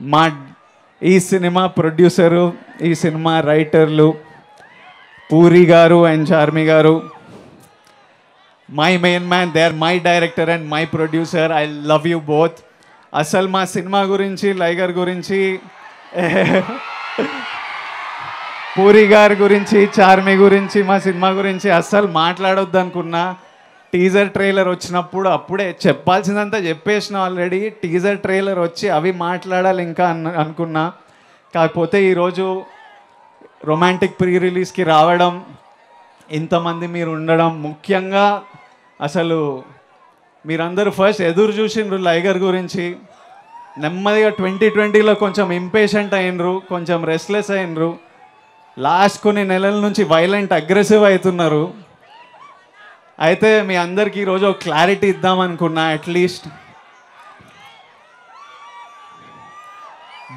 మా ఈ cinema producer ఈ సినిమా రైటర్లు పూరి గారు అండ్ చార్మి గారు. My main man they are my director and my producer I love you both అసలు మా సినిమా గురించి లైగర్ గురించి పూరి గారి గురించి చార్మి గురించి మా సినిమా గురించి అస్సలు మాట్లాడొద్దు అనుకున్నా టీజర్ ట్రైలర్ వచ్చినప్పుడు అప్పుడే చెప్పాల్సిందంతా చెప్పేసిన ఆల్రెడీ టీజర్ ట్రైలర్ వచ్చి అవి మాట్లాడాలి ఇంకా అన్ అనుకున్నా. కాకపోతే ఈరోజు రొమాంటిక్ ప్రీ రిలీజ్కి రావడం ఇంతమంది మీరు ఉండడం ముఖ్యంగా అసలు మీరందరూ ఫస్ట్ ఎదురు చూసిండ్రు లైగర్ గురించి. నెమ్మదిగా ట్వంటీ ట్వంటీలో కొంచెం ఇంపేషెంట్ అయినరు కొంచెం రెస్ట్లెస్ అయినరు. లాస్ట్ కొన్ని నెలల నుంచి వైలెంట్ అగ్రెసివ్ అవుతున్నారు. అయితే మీ అందరికీ ఈరోజు ఒక క్లారిటీ ఇద్దాం అనుకున్నా అట్లీస్ట్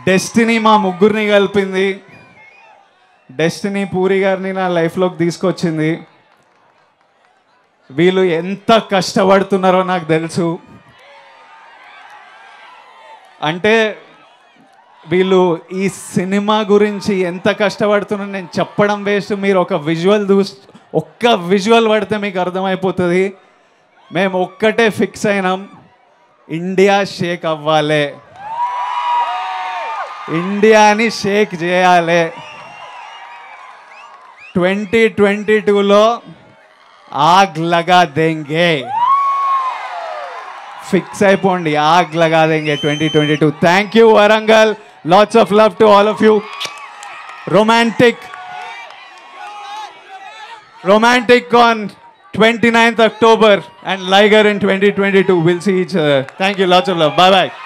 డెస్టినీ మా ముగ్గురిని కలిపింది. డెస్టినీ పూరి గారిని నా లైఫ్లోకి తీసుకొచ్చింది. వీళ్ళు ఎంత కష్టపడుతున్నారో నాకు తెలుసు. అంటే వీళ్ళు ఈ సినిమా గురించి ఎంత కష్టపడుతున్నారో నేను చెప్పడం వేస్ట్ మీరు ఒక విజువల్ చూస్ ఒక్క విజువల్ పడితే మీకు అర్థమైపోతుంది మేము ఒక్కటే ఫిక్స్ అయినాం ఇండియా షేక్ అవ్వాలి ఇండియాని షేక్ చేయాలి ట్వంటీ ట్వంటీ టూలో ఆగ్ లగా దెంగే ఫిక్స్ అయిపోండి ఆగ్ లగా దెంగే twenty twenty two thank you Warangal lots of love to all of you romantic romantic on 29th October and Liger in 2022. We'll see each other. Thank you. Lots of love. Bye bye.